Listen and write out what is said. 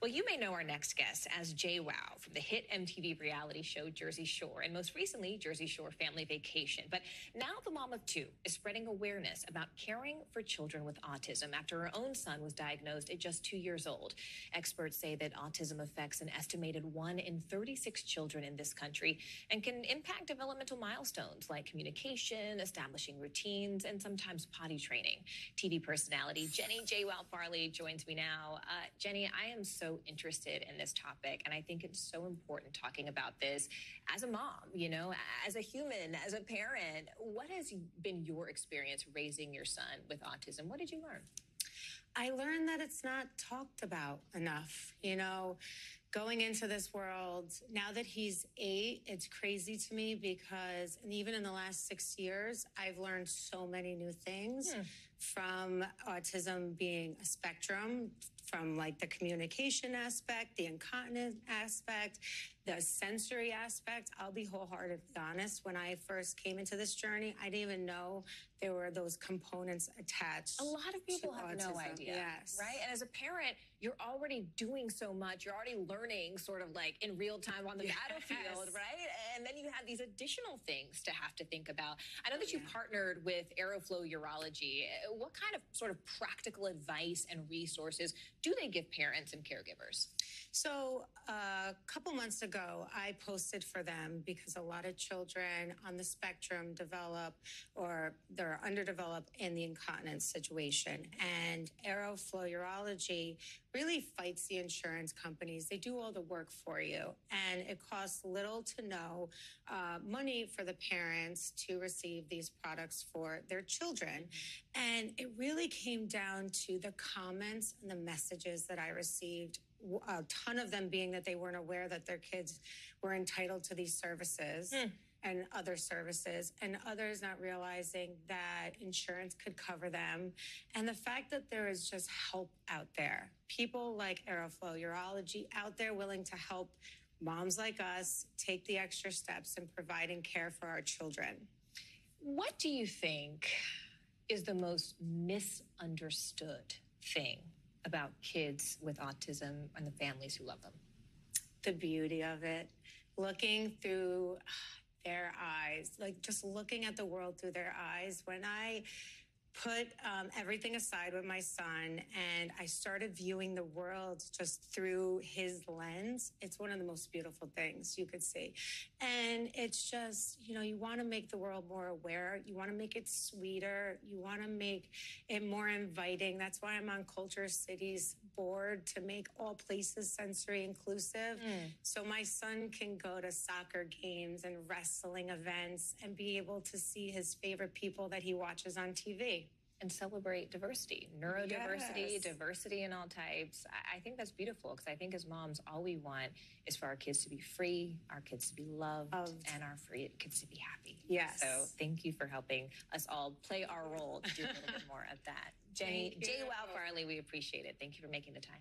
Well, you may know our next guest as JWoww from the hit MTV reality show Jersey Shore and most recently Jersey Shore Family Vacation. But now the mom of two is spreading awareness about caring for children with autism after her own son was diagnosed at just two years old. Experts say that autism affects an estimated one in 36 children in this country and can impact developmental milestones like communication, establishing routines, and sometimes potty training. TV personality Jenni JWoww Farley joins me now. Uh, Jenni, I am so interested in this topic. And I think it's so important talking about this as a mom, you know, as a human, as a parent. What has been your experience raising your son with autism? What did you learn? I learned that it's not talked about enough. You know, going into this world, now that he's eight, it's crazy to me because, and even in the last six years, I've learned so many new things hmm. from autism being a spectrum from like the communication aspect, the incontinent aspect, the sensory aspect. I'll be wholeheartedly honest. When I first came into this journey, I didn't even know there were those components attached. A lot of people have autism. no idea. Yes. Right. And as a parent, you're already doing so much. You're already learning sort of like in real time on the yes. battlefield, right? And then you have these additional things to have to think about. I know that you yeah. partnered with Aeroflow Urology. What kind of sort of practical advice and resources do they give parents and caregivers? So a couple months ago, I posted for them because a lot of children on the spectrum develop or they're underdeveloped in the incontinence situation. And Aeroflow Urology really fights the insurance companies. They do all the work for you. And it costs little to no uh, money for the parents to receive these products for their children. And it really came down to the comments and the messages that I received a ton of them being that they weren't aware that their kids were entitled to these services. Mm. And other services, and others not realizing that insurance could cover them. And the fact that there is just help out there, people like Aeroflow Urology out there willing to help moms like us take the extra steps in providing care for our children. What do you think is the most misunderstood thing about kids with autism and the families who love them? The beauty of it, looking through their eyes, like just looking at the world through their eyes. When I put um, everything aside with my son and I started viewing the world just through his lens. It's one of the most beautiful things you could see. And it's just, you know, you want to make the world more aware. You want to make it sweeter. You want to make it more inviting. That's why I'm on KultureCity's board to make all places sensory inclusive. Mm. So my son can go to soccer games and wrestling events and be able to see his favorite people that he watches on TV and celebrate diversity, neurodiversity, yes. diversity in all types. I think that's beautiful because I think as moms, all we want is for our kids to be free, our kids to be loved, loved. and our free kids to be happy. Yes. So thank you for helping us all play our role to do a little bit more of that. Jenni, JWoww Farley, we appreciate it. Thank you for making the time.